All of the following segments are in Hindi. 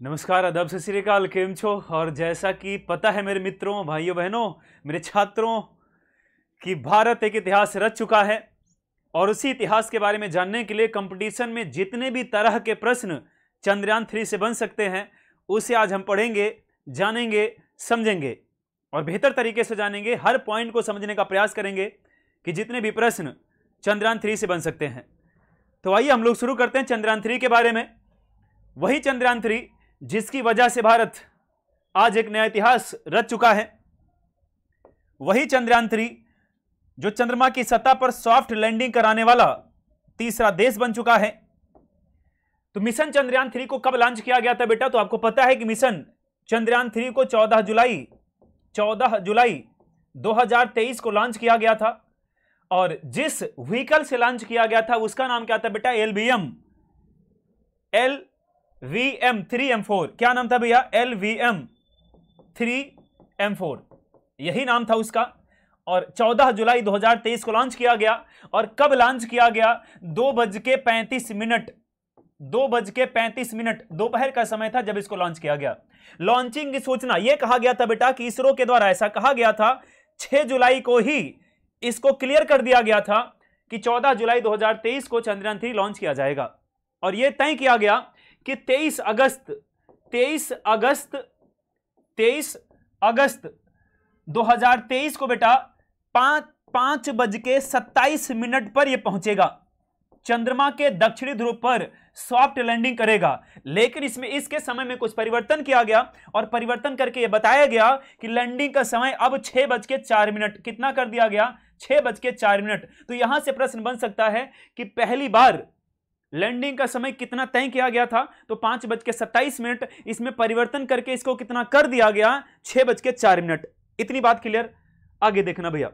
नमस्कार अदब से श्रीकाल। केम छो? और जैसा कि पता है मेरे मित्रों, भाइयों, बहनों, मेरे छात्रों, कि भारत एक इतिहास रच चुका है और उसी इतिहास के बारे में जानने के लिए कंपटीशन में जितने भी तरह के प्रश्न चंद्रयान थ्री से बन सकते हैं, उसे आज हम पढ़ेंगे, जानेंगे, समझेंगे और बेहतर तरीके से जानेंगे, हर पॉइंट को समझने का प्रयास करेंगे कि जितने भी प्रश्न चंद्रयान थ्री से बन सकते हैं। तो आइए हम लोग शुरू करते हैं चंद्रयान थ्री के बारे में। वही चंद्रयान थ्री जिसकी वजह से भारत आज एक नया इतिहास रच चुका है। वही चंद्रयान थ्री जो चंद्रमा की सतह पर सॉफ्ट लैंडिंग कराने वाला तीसरा देश बन चुका है। तो मिशन चंद्रयान थ्री को कब लॉन्च किया गया था बेटा? तो आपको पता है कि मिशन चंद्रयान थ्री को 14 जुलाई 14 जुलाई 2023 को लॉन्च किया गया था। और जिस व्हीकल से लॉन्च किया गया था, उसका नाम क्या था बेटा? L B M L V M three M four क्या नाम था भैया? L V M three M four यही नाम था उसका। और 14 जुलाई 2023 को लॉन्च किया गया। और कब लॉन्च किया गया? दो बज के पैंतीस मिनट। दो बज के पैंतीस मिनट। दोपहर का समय था जब इसको लॉन्च किया गया। लॉन्चिंग की सूचना यह कहा गया था बेटा कि इसरो के द्वारा ऐसा कहा गया था 6 जुलाई को ही इसको क्लियर कर दिया गया था कि 14 जुलाई 2023 को चंद्रयान थ्री लॉन्च किया जाएगा। और यह तय किया गया कि 23 अगस्त 23 अगस्त 23 अगस्त 2023 को बेटा पाँच पाँच बज के सत्ताईस मिनट पर यह पहुंचेगा। चंद्रमा के दक्षिणी ध्रुव पर सॉफ्ट लैंडिंग करेगा। लेकिन इसमें, इसके समय में कुछ परिवर्तन किया गया और परिवर्तन करके यह बताया गया कि लैंडिंग का समय अब छह बज के चार मिनट, कितना कर दिया गया? छह बज के चार मिनट। तो यहाँ से प्रश्न बन सकता है कि पहली बार लैंडिंग का समय कितना तय किया गया था? तो पाँच बज के सत्ताईस मिनट, इसमें परिवर्तन करके इसको कितना कर दिया गया? छह बज के चार मिनट। इतनी बात क्लियर? आगे देखना भैया।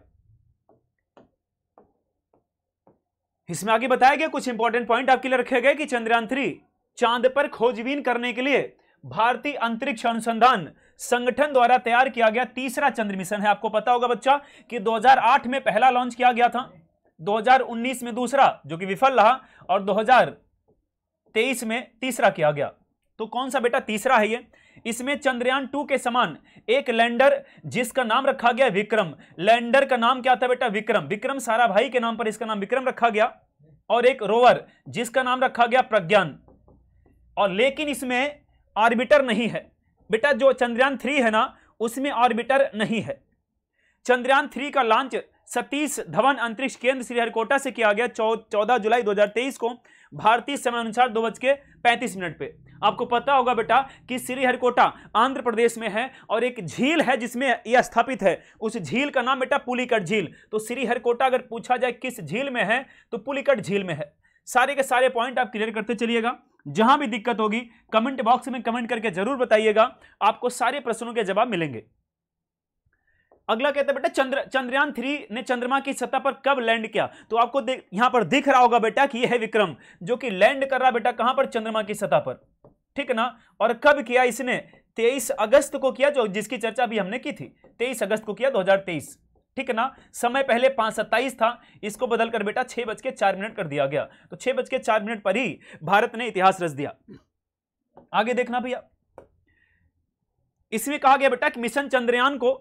इसमें आगे बताया गया कुछ इंपॉर्टेंट पॉइंट आपके लिए रखे गए कि चंद्रयान थ्री चाँद पर खोजबीन करने के लिए भारतीय अंतरिक्ष अनुसंधान संगठन द्वारा तैयार किया गया तीसरा चंद्र मिशन है। आपको पता होगा बच्चा कि 2008 में पहला लॉन्च किया गया था। 2019 में दूसरा, जो कि विफल रहा, और 2023 में तीसरा किया गया। तो कौन सा बेटा तीसरा है ये? इसमें चंद्रयान टू के समान एक लैंडर जिसका नाम रखा गया विक्रम। लैंडर का नाम क्या था बेटा? विक्रम। विक्रम सारा भाई के नाम पर इसका नाम विक्रम रखा गया, और एक रोवर जिसका नाम रखा गया प्रज्ञान। और लेकिन इसमें ऑर्बिटर नहीं है। बेटा, जो चंद्रयान थ्री है ना, उसमें ऑर्बिटर नहीं है। चंद्रयान थ्री का लॉन्च सतीश धवन अंतरिक्ष केंद्र श्रीहरिकोटा से किया गया चौदह जुलाई 2023 को भारतीय समय अनुसार दो बज के पैंतीस मिनट पे। आपको पता होगा बेटा कि श्रीहरिकोटा आंध्र प्रदेश में है और एक झील है जिसमें यह स्थापित है। उस झील का नाम बेटा पुलिकट झील। तो श्रीहरिकोटा अगर पूछा जाए किस झील में है तो पुलिकट झील में है। सारे के सारे पॉइंट आप क्लियर करते चलिएगा। जहाँ भी दिक्कत होगी कमेंट बॉक्स में कमेंट करके ज़रूर बताइएगा। आपको सारे प्रश्नों के जवाब मिलेंगे। अगला कहते हैं, बेटा, चंद्र, चंद्रयान थ्री ने चंद्रमा की सतह पर कब लैंड किया? तो आपको यहाँ पर दिख रहा होगा बेटा कि यह है विक्रम, जो कि लैंड कर रहा बेटा कहाँ पर? चंद्रमा की सतह पर। ठीक है ना? और कब किया इसने? 23 अगस्त को किया, जो, जिसकी चर्चा भी हमने की थी। 23 अगस्त को किया 2023 ठीक है ना? समय पहले पाँच सत्ताईस था, इसको बदलकर बेटा छह बज के चार मिनट कर दिया गया। तो छह बज के चार मिनट पर ही भारत ने इतिहास रच दिया। आगे देखना भैया। इसमें कहा गया बेटा कि मिशन चंद्रयान को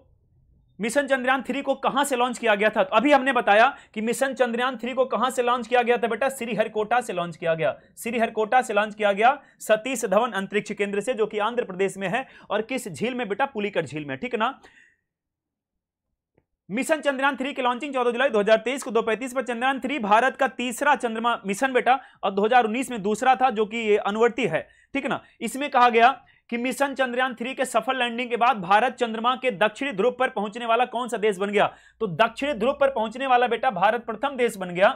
मिशन चंद्रयान थ्री को कहाँ से लॉन्च किया गया था? तो अभी हमने बताया कि मिशन चंद्रयान थ्री को कहाँ से लॉन्च किया गया था बेटा? श्रीहरिकोटा से लॉन्च किया गया। श्रीहरिकोटा से लॉन्च किया गया सतीश धवन अंतरिक्ष केंद्र से, जो कि आंध्र प्रदेश में है और किस झील में बेटा? पुलिकट झील में, ठीक ना? मिशन चंद्रयान थ्री की लॉन्चिंग 14 जुलाई 2023 को, दो पैंतीस पर चंद्रयान थ्री भारत का तीसरा चंद्रमा मिशन बेटा, और 2019 में दूसरा था, जो कि अनुवर्ती है, ठीक ना? इसमें कहा गया कि मिशन चंद्रयान थ्री के सफल लैंडिंग के बाद भारत चंद्रमा के दक्षिणी ध्रुव पर पहुँचने वाला कौन सा देश बन गया? तो दक्षिणी ध्रुव पर पहुँचने वाला बेटा भारत प्रथम देश बन गया,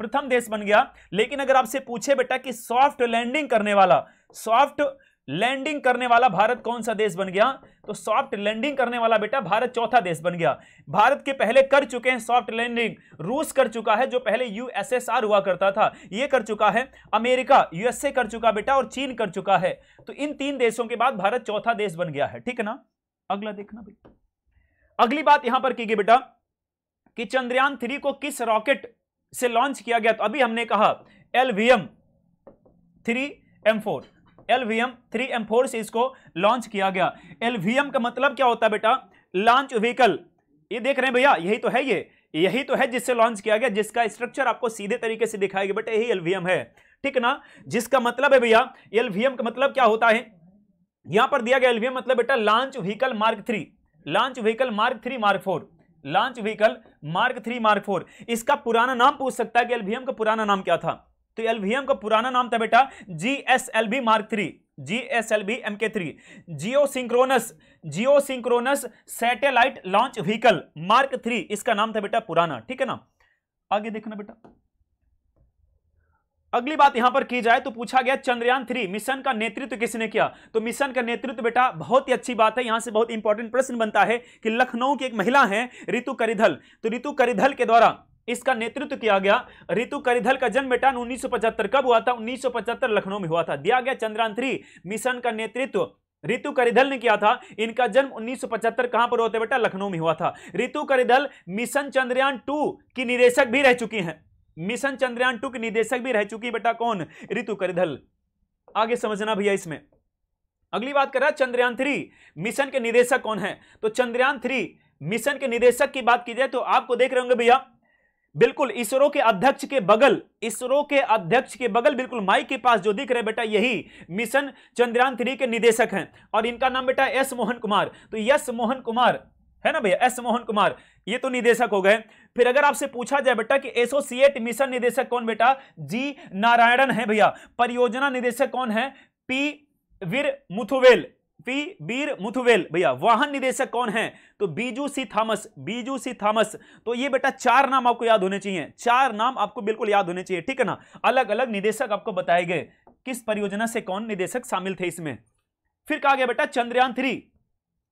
प्रथम देश बन गया। लेकिन अगर आपसे पूछे बेटा कि सॉफ्ट लैंडिंग करने वाला, सॉफ्ट लैंडिंग करने वाला भारत कौन सा देश बन गया? तो सॉफ्ट लैंडिंग करने वाला बेटा भारत चौथा देश बन गया। भारत के पहले कर चुके हैं सॉफ्ट लैंडिंग। रूस कर चुका है, जो पहले यूएसएसआर हुआ करता था यह कर चुका है। अमेरिका यूएसए कर चुका बेटा और चीन कर चुका है। तो इन तीन देशों के बाद भारत चौथा देश बन गया है, ठीक है ना? अगला देखना भाई। अगली बात यहाँ पर की गई बेटा, कि चंद्रयान थ्री को किस रॉकेट से लॉन्च किया गया? तो अभी हमने कहा, LVM three M four. LVM three M four से इसको लॉन्च किया गया। एलवीएम का मतलब क्या होता है बेटा? लॉन्च व्हीकल ये देख रहे हैं भैया, यही तो है ये। यही तो है जिससे लॉन्च किया गया, जिसका स्ट्रक्चर आपको सीधे तरीके से दिखाएगा। बेटा यही एलवीएम है। ठीक ना? जिसका मतलब है भैया, एलवीएम का मतलब क्या होता है? यहाँ पर दिया गया एलवीएम मतलब बेटा launch vehicle mark three launch vehicle mark three mark four launch vehicle mark three mark four इसका पुराना नाम पूछ सकता है कि एलवीएम का पुराना नाम क्या था? तो एलवीएम का पुराना नाम था बेटा G S L B mark three G S L B M K three geosynchronous geosynchronous satellite launch vehicle mark three इसका नाम था बेटा पुराना, ठीक है ना? आगे देखना बेटा। अगली बात यहाँ पर की जाए तो पूछा गया चंद्रयान थ्री मिशन का नेतृत्व किसने किया? तो मिशन का नेतृत्व बेटा बहुत ही अच्छी बात है, यहाँ से बहुत इंपॉर्टेंट प्रश्न बनता है कि लखनऊ की एक महिला है ऋतु करिधल। तो ऋतु करिधल के द्वारा इसका नेतृत्व किया गया। ऋतु करिधल का जन्म बेटा 1975 कब हुआ था? 1975 लखनऊ में हुआ था। दिया गया चंद्रयान मिशन का नेतृत्व ऋतु करिधल ने किया था। इनका जन्म 1975 कहाँ पर होते बेटा? लखनऊ में हुआ था। ऋतु करिधल, मिशन चंद्रयान टू की निदेशक भी रह चुकी हैं। मिशन चंद्रयान टू की निदेशक भी रह चुकी बेटा कौन? ऋतु करिधल। आगे समझना भैया इसमें। अगली बात कर रहा है, चंद्रयान थ्री मिशन के निदेशक कौन है? तो चंद्रयान थ्री मिशन के निदेशक की बात की जाए तो आपको देख रहे होंगे भैया बिल्कुल, इसरो के अध्यक्ष के बगल, इसरो के अध्यक्ष के बगल बिल्कुल माइक के पास जो दिख रहे बेटा, यही मिशन चंद्रयान थ्री के निदेशक हैं। और इनका नाम बेटा एस मोहन कुमार। तो यस मोहन कुमार, है ना भैया? एस मोहन कुमार, ये तो निदेशक हो गए। फिर अगर आपसे पूछा जाए बेटा कि एसोसिएट मिशन निदेशक कौन बेटा? जी नारायणन है भैया। परियोजना निदेशक कौन है? पी वीर मुथुवेल। पी बीर मुथुवेल। भैया, वाहन निदेशक कौन है? तो बीजू सी थॉमस, बीजू सी थॉमस। तो ये बेटा चार नाम आपको याद होने चाहिए। चार नाम आपको बिल्कुल याद होने चाहिए, ठीक है ना? अलग अलग निदेशक आपको बताए गए। किस परियोजना से कौन निदेशक शामिल थे इसमें? फिर कहा गया बेटा, चंद्रयान थ्री।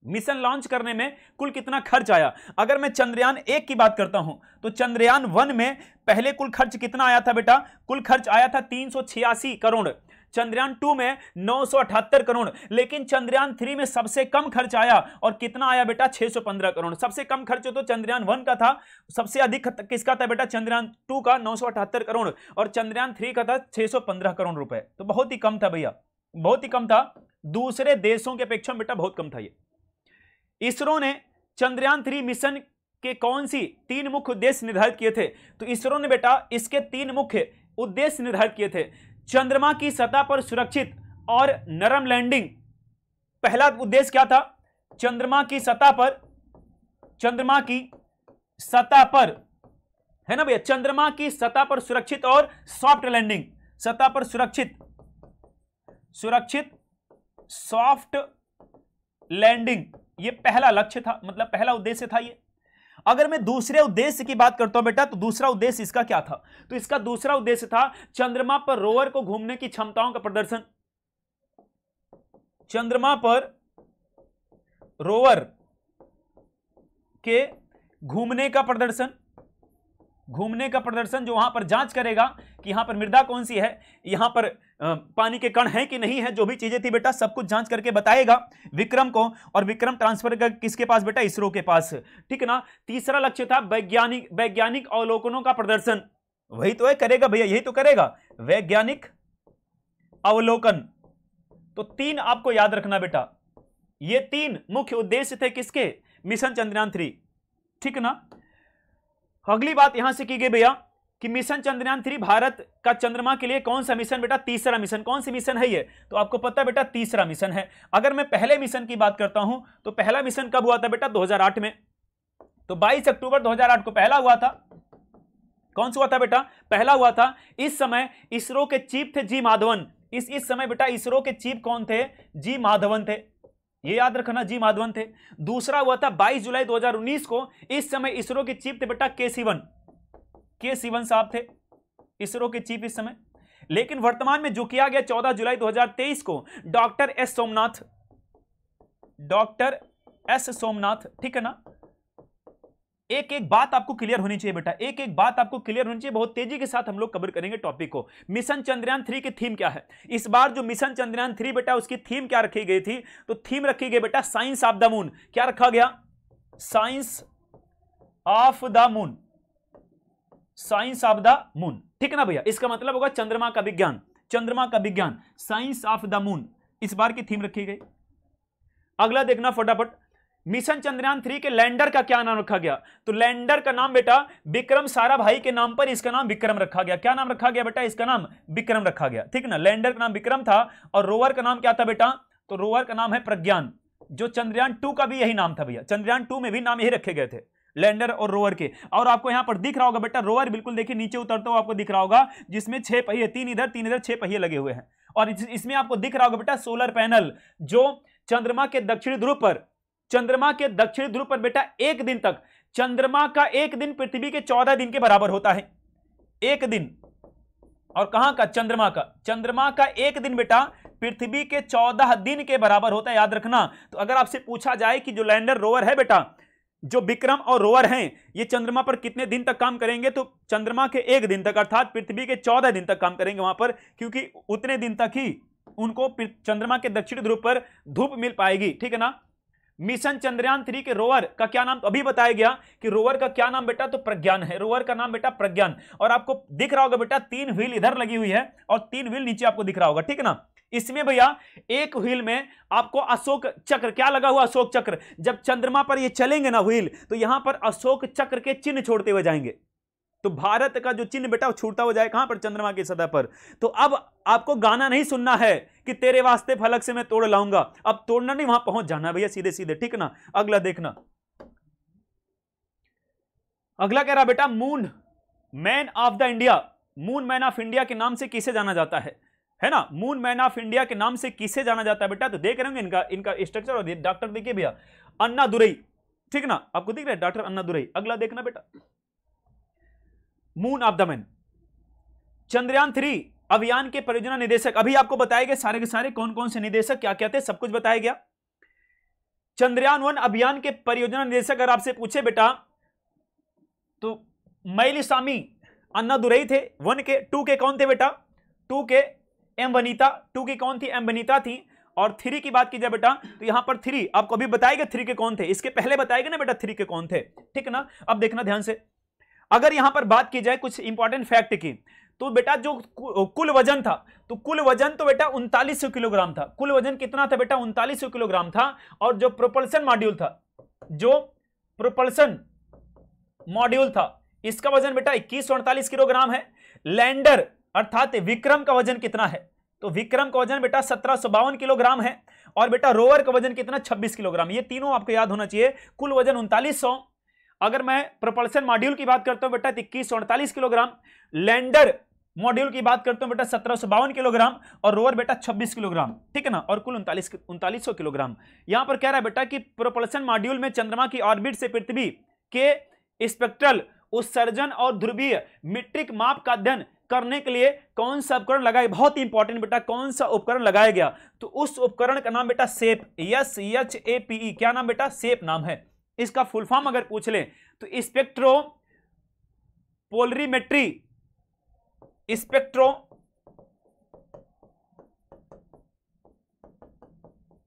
मिशन लॉन्च करने में कुल कितना खर्च आया? अगर मैं चंद्रयान एक की बात करता हूँ तो चंद्रयान वन में पहले कुल खर्च कितना आया था बेटा? कुल खर्च आया था तीन सौ छियासी करोड़। चंद्रयान टू में नौ सौ अठहत्तर करोड़, लेकिन चंद्रयान थ्री में सबसे कम खर्च आया। और कितना आया बेटा? 615 करोड़। सबसे कम खर्च तो चंद्रयान वन का था। सबसे अधिक किसका था बेटा? चंद्रयान टू का नौ सौ अठहत्तर करोड़। और चंद्रयान थ्री का था 615 करोड़ रुपए। तो बहुत ही कम था भैया। बहुत ही कम था। दूसरे देशों की अपेक्षा बेटा बहुत कम था ये। इसरो ने चंद्रयान थ्री मिशन के कौन सी तीन मुख्य उद्देश्य निर्धारित किए थे? तो इसरो ने बेटा इसके तीन मुख्य उद्देश्य निर्धारित किए थे। चंद्रमा की सतह पर सुरक्षित और नरम लैंडिंग। पहला उद्देश्य क्या था? चंद्रमा की सतह पर, चंद्रमा की सतह पर, है ना भैया? चंद्रमा की सतह पर सुरक्षित और सॉफ्ट लैंडिंग। सतह पर सुरक्षित सुरक्षित, सॉफ्ट लैंडिंग। ये पहला लक्ष्य था मतलब पहला उद्देश्य था ये। अगर मैं दूसरे उद्देश्य की बात करता हूँ बेटा तो दूसरा उद्देश्य इसका क्या था? तो इसका दूसरा उद्देश्य था चंद्रमा पर रोवर को घूमने की क्षमताओं का प्रदर्शन। चंद्रमा पर रोवर के घूमने का प्रदर्शन। घूमने का प्रदर्शन जो वहाँ पर जाँच करेगा कि यहाँ पर मृदा कौन सी है, यहाँ पर पानी के कण है कि नहीं है, जो भी चीज़ें थी बेटा, सब कुछ जाँच करके बताएगा विक्रम को, और विक्रम ट्रांसफ़र किसके पास बेटा, इसरो के पास। ठीक है ना? तीसरा लक्ष्य था वैज्ञानिक वैज्ञानिक अवलोकनों का प्रदर्शन। वही तो है, करेगा भैया, यही तो करेगा। वैज्ञानिक अवलोकन। तो तीन आपको याद रखना बेटा। ये तीन मुख्य उद्देश्य थे किसके? Mission Chandrayaan three. ठीक ना? अगली बात यहाँ से की गई भैया कि मिशन चंद्रयान थ्री भारत का चंद्रमा के लिए कौन सा मिशन बेटा तीसरा मिशन? कौन सी मिशन है ये? तो आपको पता है बेटा तीसरा मिशन है। अगर मैं पहले मिशन की बात करता हूँ तो पहला मिशन कब हुआ था बेटा? 2008 में। तो 22 अक्टूबर 2008 को पहला हुआ था। कौन सा हुआ था बेटा? पहला हुआ था इस समय इसरो के चीफ थे जी माधवन। इस इस समय बेटा इसरो के चीफ कौन थे? जी माधवन थे। ये याद रखना जी माधवन थे। दूसरा हुआ था 22 जुलाई 2019 को, इस समय इसरो के चीफ थे बेटा के सीवन। के सीवन साहब थे इसरो के चीफ इस समय। लेकिन वर्तमान में जो किया गया 14 जुलाई 2023 को, doctor S Somnath. Doctor S Somnath, ठीक है ना? एक एक बात आपको क्लियर होनी चाहिए बेटा, एक एक बात आपको क्लियर होनी चाहिए, बहुत तेज़ी के साथ हम लोग कवर करेंगे टॉपिक को। मिशन चंद्रयान थ्री की थीम क्या है? इस बार जो मिशन चंद्रयान थ्री बेटा, उसकी थीम क्या रखी गई थी? तो थीम रखी गई बेटा साइंस ऑफ़ द मून क्या रखा गया? Science of the moon science of the moon ठीक है ना भैया? इसका मतलब होगा चंद्रमा का विज्ञान। चंद्रमा का विज्ञान। साइंस ऑफ़ द मून इस बार की थीम रखी गई। अगला देखना फटाफट। मिशन चंद्रयान थ्री के लैंडर का क्या नाम रखा गया? तो लैंडर का नाम बेटा विक्रम सारा भाई के नाम पर इसका नाम विक्रम रखा गया। क्या नाम रखा गया बेटा? इसका नाम विक्रम रखा गया। ठीक ना? लैंडर का नाम विक्रम था और रोवर का नाम क्या था बेटा? तो रोवर का नाम है प्रज्ञान, जो चंद्रयान टू का भी यही नाम था भैया। चंद्रयान टू में भी नाम यही रखे गए थे, लैंडर और रोवर के। और आपको यहाँ पर दिख रहा होगा बेटा, रोवर बिल्कुल देखिए नीचे उतरता हुआ आपको दिख रहा होगा, जिसमें छह पहिए, तीन इधर तीन इधर छह पहिए लगे हुए हैं। और इसमें आपको दिख रहा होगा बेटा, सोलर पैनल, जो चंद्रमा के दक्षिणी ध्रुव पर चंद्रमा के दक्षिणी ध्रुव पर बेटा एक दिन तक, चंद्रमा का एक दिन पृथ्वी के चौदह दिन के बराबर होता है। एक दिन। और कहाँ का? चंद्रमा का। चंद्रमा का एक दिन बेटा पृथ्वी के चौदह दिन के बराबर होता है, याद रखना। तो अगर आपसे पूछा जाए कि जो लैंडर रोवर है बेटा, जो विक्रम और रोवर हैं, ये चंद्रमा पर कितने दिन तक काम करेंगे? तो चंद्रमा के एक दिन तक, अर्थात पृथ्वी के चौदह दिन तक काम करेंगे वहाँ पर, क्योंकि उतने दिन तक ही उनको चंद्रमा के दक्षिण ध्रुव पर धूप मिल पाएगी। ठीक है ना? मिशन चंद्रयान थ्री के रोवर का क्या नाम? तो अभी बताया गया कि रोवर का क्या नाम बेटा? तो प्रज्ञान है। रोवर का नाम बेटा प्रज्ञान। और आपको दिख रहा होगा बेटा, तीन व्हील इधर लगी हुई है और तीन व्हील नीचे आपको दिख रहा होगा, ठीक है ना? इसमें भैया, एक व्हील में आपको अशोक चक्र, क्या लगा हुआ अशोक चक्र? जब चंद्रमा पर ये चलेंगे ना व्हील तो यहाँ पर अशोक चक्र के चिन्ह छोड़ते हुए जाएँगे। तो भारत का जो चिन्ह बेटा छूटता हो जाए, कहाँ पर? चंद्रमा की सतह पर। तो अब आपको गाना नहीं सुनना है कि तेरे वास्ते फलक से मैं तोड़ लाऊँगा। अब तोड़ना नहीं, वहाँ पहुँच जाना भैया सीधे सीधे ठीक ना? अगला देखना। अगला कह रहा, बेटा moon man of the India moon man of India के नाम से किसे जाना जाता है? है ना? मून मैन ऑफ़ इंडिया के नाम से किसे जाना जाता है बेटा? तो देख रहे होंगे इनका इनका स्ट्रक्चर और डॉक्टर देखिए भैया, अन्ना दुरई, ठीक ना? आपको दिख रहा है डॉक्टर अन्ना दुरई? अगला देखना बेटा। Moon of the man Chandrayaan three अभियान के परियोजना निदेशक अभी आपको बताए गए सारे के सारे कौन कौन से निदेशक क्या क्या थे सब कुछ बताया गया चंद्रयान वन अभियान के परियोजना निदेशक अगर आपसे पूछे बेटा तो मैलिसामी अन्ना दुरई थे वन के टू के कौन थे बेटा टू के एम वनीता टू की कौन थी एम वनीता थी और थ्री की बात की जाए बेटा तो यहाँ पर थ्री आपको अभी बताएगा थ्री के कौन थे इसके पहले बताएगा ना बेटा थ्री के कौन थे ठीक है ना अब देखना ध्यान से अगर यहाँ पर बात की जाए कुछ इंपॉर्टेंट फैक्ट की तो बेटा जो कुल वज़न था तो कुल वज़न तो बेटा उनतालीस किलोग्राम था। कुल वज़न कितना था बेटा? उनतालीस किलोग्राम था। और जो प्रोपल्सन मॉड्यूल था, जो प्रोपल्सन मॉड्यूल था, इसका वज़न बेटा इक्कीस किलोग्राम है। लैंडर, अर्थात विक्रम का वज़न कितना है? तो विक्रम का वज़न बेटा सत्रह सौ बावन किलोग्राम है। और बेटा रोवर का वज़न कितना? 26 किलोग्राम। ये तीनों आपको याद होना चाहिए। कुल वज़न उनतालीस अगर मैं प्रोपल्सन मॉड्यूल की बात करता हूँ, बेटा इक्कीस सौ अड़तालीस किलोग्राम। लैंडर मॉड्यूल की बात करता हूँ, बेटा, सत्रह सौ बावन किलोग्राम और रोवर बेटा, छब्बीस किलोग्राम। ठीक है ना? और कुल उनतालीस उनतालीस किलोग्राम। यहाँ पर कह रहा है, बेटा, कि प्रोपल्सन मॉड्यूल में चंद्रमा की ऑर्बिट से पृथ्वी के स्पेक्ट्रल उत्सर्जन और ध्रुवीय मीट्रिक माप का अध्ययन करने के लिए कौन सा उपकरण लगाए बहुत इंपॉर्टेंट बेटा, कौन सा उपकरण लगाया गया? तो उस उपकरण का नाम, बेटा, shape. S H A P क्या नाम, बेटा? सेप नाम है। इसका फुल फॉर्म अगर पूछ ले तो spectro polarimetry spectro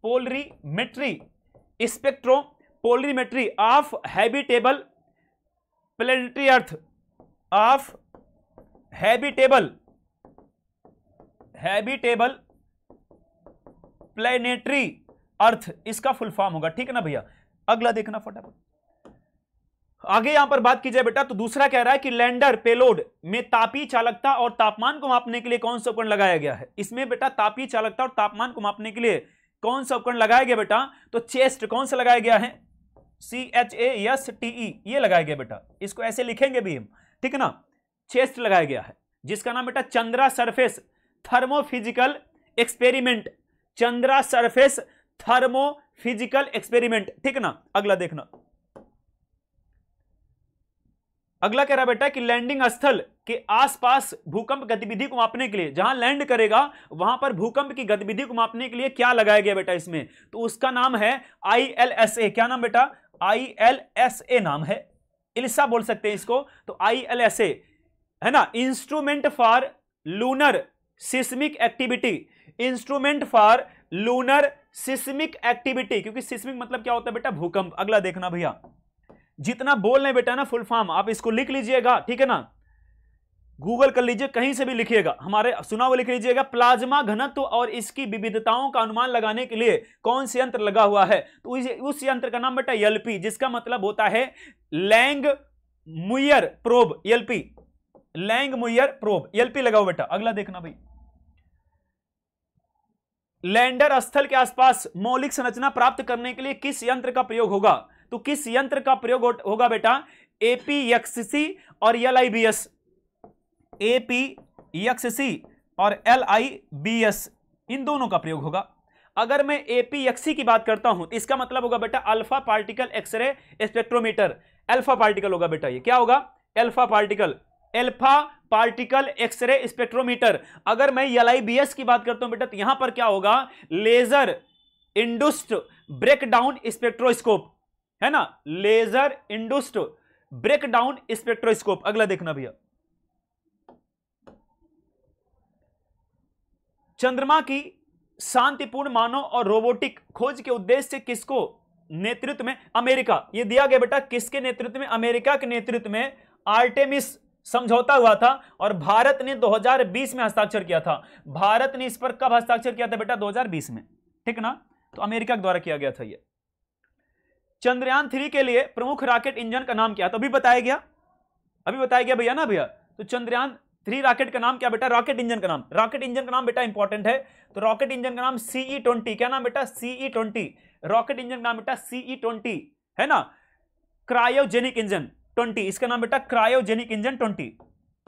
polarimetry spectro polarimetry of habitable planetary Earth, of habitable habitable planetary Earth, इसका फुल फॉर्म होगा, ठीक है ना भैया? अगला देखना फटाफट। आगे यहाँ पर बात की जाए बेटा तो दूसरा कह रहा है कि लैंडर, पेलोड में तापी चालकता और तापमान को मापने के लिए कौन सा उपकरण लगाया गया है? इसमें बेटा तापी चालकता और तापमान को मापने के लिए कौन सा उपकरण लगाया गया बेटा? तो चेस्ट कौन सा लगाया गया है? C H A S T E ये लगाया गया बेटा। इसको ऐसे लिखेंगे भी हम, ठीक है ना? चेस्ट लगाया गया है, जिसका नाम बेटा Chandra surface thermophysical experiment. Chandra surface thermophysical experiment, ठीक ना? अगला देखना। अगला कह रहा बेटा, कि लैंडिंग स्थल के आसपास भूकंप गतिविधि को मापने के लिए, जहाँ लैंड करेगा, वहाँ पर भूकंप की गतिविधि को मापने के लिए क्या लगाया गया बेटा इसमें? तो उसका नाम है आईएलएसए क्या नाम बेटा? आईएलएसए नाम है। इलिसा बोल सकते हैं इसको। तो आईएलएसए है ना? Instrument for lunar seismic activity instrument for lunar seismic activity, क्योंकि सिस्मिक मतलब क्या होता है बेटा? भूकंप। अगला देखना भैया। जितना बोल रहे बेटा ना फुल फॉर्म आप इसको लिख लीजिएगा, ठीक है ना? गूगल कर लीजिए, कहीं से भी लिखिएगा। हमारे सुना हुआ लिख लीजिएगा, प्लाज्मा घनत्व और इसकी विविधताओं का अनुमान लगाने के लिए कौन से यंत्र लगा हुआ है? तो उस यंत्र का नाम बेटा एलपी जिसका मतलब होता है Langmuir probe LP Langmuir probe LP लगाओ बेटा। अगला देखना भाई लैंडर स्थल के आसपास मौलिक संरचना प्राप्त करने के लिए किस यंत्र का प्रयोग होगा? तो किस यंत्र का प्रयोग होगा बेटा? एपीएक्ससी और एलआईबीएस एपीएक्ससी और एल आई बी एस इन दोनों का प्रयोग होगा। अगर मैं एपीएक्सी की बात करता हूँ तो इसका मतलब होगा बेटा alpha particle x-ray spectrometer alpha particle होगा बेटा, ये क्या होगा? Alpha particle alpha particle x-ray spectrometer अगर मैं एलआईबीएस की बात करता हूँ बेटा तो यहाँ पर क्या होगा? लेजर इंडुस्ड ब्रेकडाउन स्पेक्ट्रोस्कोप है ना? लेजर इंडुस्ड ब्रेकडाउन स्पेक्ट्रोस्कोप अगला देखना भैया। चंद्रमा की शांतिपूर्ण मानव और रोबोटिक खोज के उद्देश्य से किसको नेतृत्व में? अमेरिका। ये दिया गया बेटा, किसके नेतृत्व में? अमेरिका के नेतृत्व में आर्टेमिस समझौता हुआ था और भारत ने 2020 में हस्ताक्षर किया था। भारत ने इस पर कब हस्ताक्षर किया था बेटा? 2020 में। ठीक ना? तो अमेरिका के द्वारा किया गया था यह चंद्रयान थ्री के लिए प्रमुख रॉकेट इंजन का नाम क्या? तो अभी बताया गया। अभी बताया गया भैया ना भैया? तो चंद्रयान थ्री रॉकेट का नाम क्या बेटा? रॉकेट इंजन का नाम। रॉकेट इंजन का नाम बेटा इंपॉर्टेंट है। तो रॉकेट इंजन का नाम सीई ट्वेंटी e क्या नाम बेटा? सीई ट्वेंटी रॉकेट इंजन का नाम बेटा सीई ट्वेंटी e है ना? Cryogenic engine. ट्वेंटी, इसका नाम बेटा क्रायोजेनिक इंजन ट्वेंटी।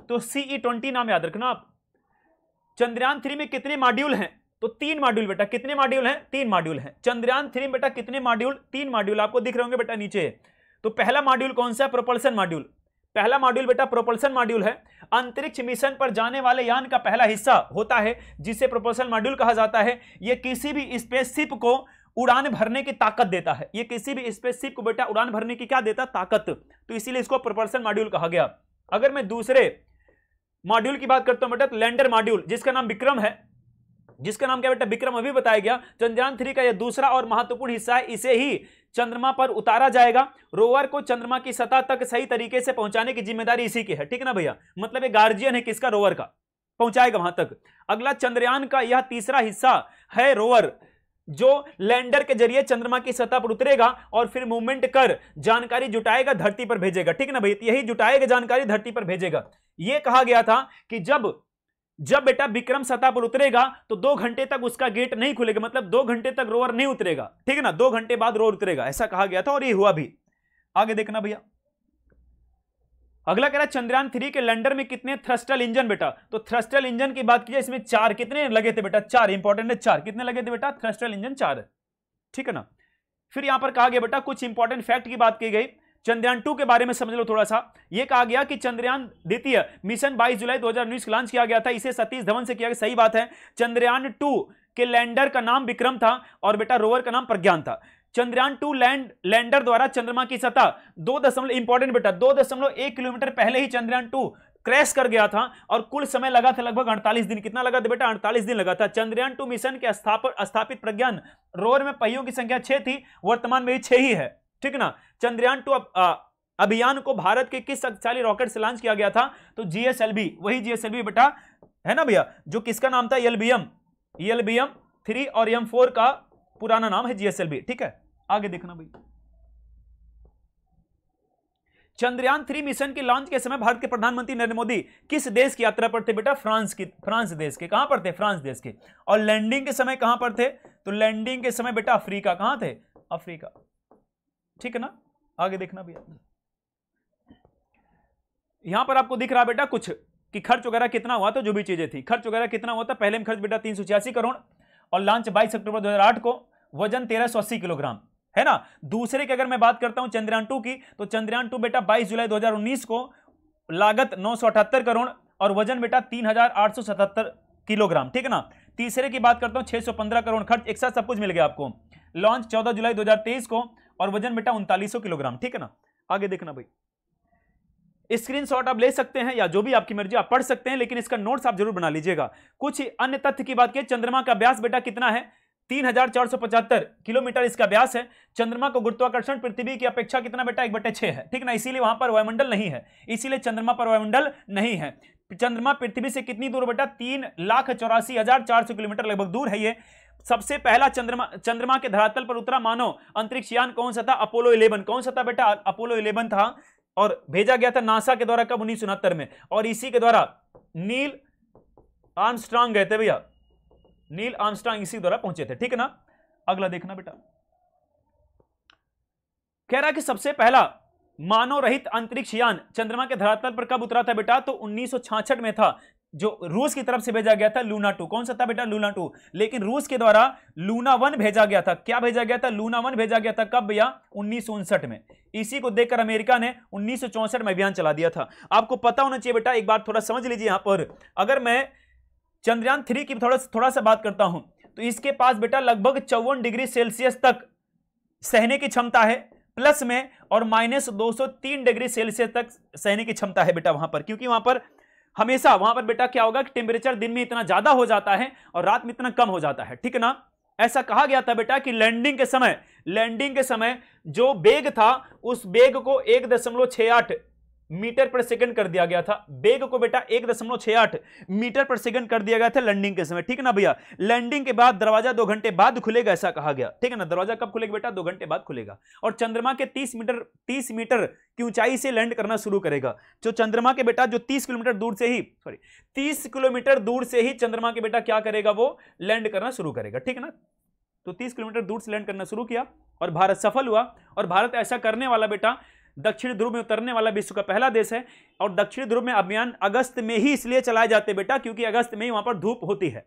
तो सीई ट्वेंटी e नाम याद रखना आप। चंद्रयान थ्री में कितने मॉड्यूल हैं? तो तीन मॉड्यूल बेटा, कितने मॉड्यूल हैं? तीन मॉड्यूल हैं। चंद्रयान थ्री बेटा कितने मॉड्यूल? तीन मॉड्यूल आपको दिख रहे होंगे बेटा नीचे। तो पहला मॉड्यूल कौन सा है? Propulsion module. पहला मॉड्यूल बेटा प्रोपल्सन मॉड्यूल है। अंतरिक्ष मिशन पर जाने वाले यान का पहला हिस्सा होता है, जिसे प्रोपल्सन मॉड्यूल कहा जाता है। यह किसी भी स्पेसशिप को उड़ान भरने की ताकत देता है। ये किसी भी स्पेसशिप को बेटा उड़ान भरने की क्या देता? ताकत। तो इसीलिए इसको प्रोपल्सन मॉड्यूल कहा गया। अगर मैं दूसरे मॉड्यूल की बात करता हूँ बेटा तो लैंडर मॉड्यूल जिसका नाम विक्रम है, जिसका नाम क्या बेटा? विक्रम अभी बताया गया। चंद्रयान थ्री का यह दूसरा और महत्वपूर्ण हिस्सा है, इसे ही चंद्रमा पर उतारा जाएगा। रोवर को चंद्रमा की सतह तक सही तरीके से पहुँचाने की ज़िम्मेदारी इसी की है। ठीक ना भैया? मतलब ये गार्जियन है किसका? रोवर का। पहुंचाएगा वहाँ तक। अगला चंद्रयान का यह तीसरा हिस्सा है रोवर। जो लैंडर के ज़रिए चंद्रमा की सतह पर उतरेगा और फिर मूवमेंट कर जानकारी जुटाएगा, धरती पर भेजेगा। ठीक ना भैया यही जुटाएगा, जानकारी धरती पर भेजेगा। यह कहा गया था कि जब जब बेटा विक्रम सतह पर उतरेगा तो दो घंटे तक उसका गेट नहीं खुलेगा। मतलब दो घंटे तक रोवर नहीं उतरेगा। ठीक है ना? दो घंटे बाद रोवर उतरेगा। ऐसा कहा गया था और ये हुआ भी। आगे देखना भैया। अगला कह रहा है, चंद्रयान थ्री के लैंडर में कितने थ्रस्टल इंजन बेटा? तो थ्रस्टल इंजन की बात की जाए, इसमें चार कितने लगे थे बेटा? चार इंपॉर्टेंट है चार। कितने लगे थे बेटा? थ्रस्टल इंजन चार। ठीक है ना? फिर यहाँ पर कहा गया बेटा, कुछ इंपॉर्टेंट फैक्ट की बात की गई। चंद्रयान टू के बारे में समझ लो थोड़ा सा। यह कहा गया कि चंद्रयान द्वितीय मिशन 22 जुलाई 2019 लॉन्च किया गया था। इसे सतीश धवन से किया गया। सही बात है। चंद्रयान टू के लैंडर का नाम विक्रम था और बेटा रोवर का नाम प्रज्ञान था। चंद्रयान टू लैंड, लैंडर द्वारा चंद्रमा की सतह, दो दशमलव इंपॉर्टेंट बेटा, दो दशमलव एक किलोमीटर पहले ही चंद्रयान टू क्रैश कर गया था और कुल समय लगा था लगभग 48 दिन। कितना लगा था बेटा? 48 दिन लगा था। चंद्रयान टू मिशन के स्थापित प्रज्ञान रोवर में पहियों की संख्या छह थी, वर्तमान में छह ही है। ठीक ना? चंद्रयान टू अभियान को भारत के किस शक्तिशाली रॉकेट से लॉन्च किया गया था? तो जीएसएलवी वही जीएसएलवी बेटा, है ना भैया? जो किसका नाम था? एलबीएम एलबीएम थ्री और एम फोर का पुराना नाम है जीएसएलवी ठीक है? आगे देखना भैया चंद्रयान थ्री मिशन के लॉन्च के समय भारत के प्रधानमंत्री नरेंद्र मोदी किस देश की यात्रा पर थे बेटा? फ्रांस की, फ्रांस देश के। कहाँ पर थे? फ्रांस देश के। और लैंडिंग के समय कहाँ पर थे? तो लैंडिंग के समय बेटा अफ्रीका। कहाँ थे? अफ्रीका। ठीक है ना? आगे देखना भैया यहाँ पर आपको दिख रहा बेटा कुछ कि खर्च वगैरह कितना हुआ था, जो भी चीज़ें थी। खर्च वगैरह कितना हुआ था? पहले में खर्च बेटा तीन सौ छियासी करोड़ और लॉन्च बाईस अक्टूबर 2008 को वज़न तेरह किलोग्राम। है ना? दूसरे की अगर मैं बात करता हूँ चंद्रयान टू की तो चंद्रयान टू बेटा 22 जुलाई 2019 को लागत नौ करोड़ और वज़न बेटा तीन किलोग्राम, ठीक है ना? तीसरे की बात करता हूँ 615 करोड़ खर्च, एक साथ सब कुछ मिल गया आपको। लॉन्च 14 जुलाई 2023 को और वज़न बेटा उनतालीस किलोग्राम, ठीक है ना? आगे देखना भाई। स्क्रीनशॉट आप ले सकते हैं या जो भी आपकी मर्ज़ी, आप पढ़ सकते हैं, लेकिन इसका नोट्स आप ज़रूर बना लीजिएगा। कुछ अन्य तथ्य की बात की चंद्रमा का व्यास बेटा कितना है? तीन हज़ार चार सौ पचहत्तर किलोमीटर इसका व्यास है। चंद्रमा को गुरुत्वाकर्षण पृथ्वी की अपेक्षा कितना बेटा? एक बटे छह है। ठीक ना? इसीलिए वहाँ पर वायुमंडल नहीं है। इसीलिए चंद्रमा पर वायुमंडल नहीं है। चंद्रमा पृथ्वी से कितनी दूर बेटा? तीन लाख चौरासी हज़ार चार सौ किलोमीटर लगभग दूर है ये। सबसे पहला चंद्रमा चंद्रमा के धरातल पर उतरा मानो अंतरिक्ष यान कौन सा था? अपोलो 11 कौन सा था बेटा? अपोलो 11 था और भेजा गया था नासा के द्वारा कब? उन्नीस में। और इसी के द्वारा नील आर्मस्ट्रांग गए थे भैया। नील आर्मस्ट्रांग इसी द्वारा पहुँचे थे, ठीक है ना? अगला देखना बेटा। कह रहा कि सबसे पहला मानव रहित अंतरिक्ष यान चंद्रमा के धरातल पर कब उतरा था बेटा? तो उन्नीस में था, जो रूस की तरफ़ से भेजा गया था लूना टू। कौन सा था बेटा? Luna two. लेकिन रूस के द्वारा लूना वन भेजा गया था। क्या भेजा गया था? लूना वन भेजा गया था कब भैया? उन्नीस सौ उनसठ में। इसी को देखकर अमेरिका ने उन्नीस में अभियान चला दिया था। आपको पता होना चाहिए बेटा, एक बार थोड़ा समझ लीजिए यहाँ पर। अगर मैं चंद्रयान थ्री की थोड़ा थोड़ा सा बात करता हूँ। तो इसके पास बेटा लगभग चौवन डिग्री सेल्सियस तक सहने की क्षमता है, प्लस में और माइनस दो सौ तीन डिग्री सेल्सियस तक सहने की क्षमता है बेटा वहाँ पर। क्योंकि वहाँ पर हमेशा वहाँ पर बेटा क्या होगा कि टेम्परेचर दिन में इतना ज़्यादा हो जाता है और रात में इतना कम हो जाता है। ठीक ना? ऐसा कहा गया था बेटा कि लैंडिंग के समय लैंडिंग के समय जो बेग था, उस बेग को एक दशमलव छह आठ मीटर पर सेकंड कर दिया गया था। बेग को बेटा एक दशमलव छह आठ मीटर पर सेकंड कर दिया गया था लैंडिंग के समय। ठीक है ना भैया? लैंडिंग के बाद दरवाज़ा दो घंटे बाद खुलेगा, ऐसा कहा गया। ठीक है ना? दरवाज़ा कब खुलेगा बेटा? दो घंटे बाद खुलेगा। और चंद्रमा के तीस मीटर तीस मीटर की ऊंचाई से लैंड करना शुरू करेगा। जो चंद्रमा के बेटा, जो तीस किलोमीटर दूर से ही सॉरी तीस किलोमीटर दूर से ही चंद्रमा के बेटा क्या करेगा वो? लैंड करना शुरू करेगा। ठीक है ना? तो तीस किलोमीटर दूर से लैंड करना शुरू किया और भारत सफल हुआ। और भारत ऐसा करने वाला बेटा दक्षिण ध्रुव में उतरने वाला विश्व का पहला देश है और दक्षिण ध्रुव में अभियान अगस्त में ही इसलिए चलाए जाते बेटा, क्योंकि अगस्त में ही वहाँ पर धूप होती है।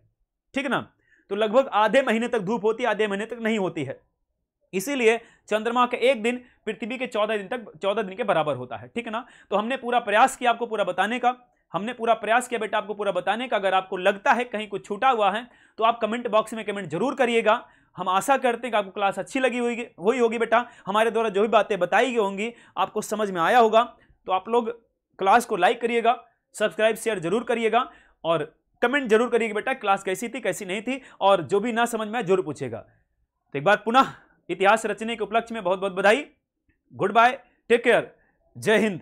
ठीक ना? तो लगभग आधे महीने तक धूप होती है आधे महीने तक नहीं होती है। इसीलिए चंद्रमा का एक दिन पृथ्वी के चौदह दिन तक, चौदह दिन के बराबर होता है। ठीक है ना? तो हमने पूरा प्रयास किया आपको पूरा बताने का। हमने पूरा प्रयास किया बेटा आपको पूरा बताने का। अगर आपको लगता है कहीं कुछ छूटा हुआ है तो आप कमेंट बॉक्स में कमेंट ज़रूर करिएगा। हम आशा करते हैं कि आपको क्लास अच्छी लगी हुई वही होगी बेटा। हमारे द्वारा जो भी बातें बताई गई होंगी, आपको समझ में आया होगा। तो आप लोग क्लास को लाइक करिएगा, सब्सक्राइब, शेयर ज़रूर करिएगा और कमेंट ज़रूर करिएगा, बेटा, क्लास कैसी थी, कैसी नहीं थी और जो भी ना समझ में आए, ज़रूर पूछेगा। तो एक बार पुनः इतिहास रचने के उपलक्ष्य में बहुत बहुत बधाई। गुड बाय टेक केयर जय हिंद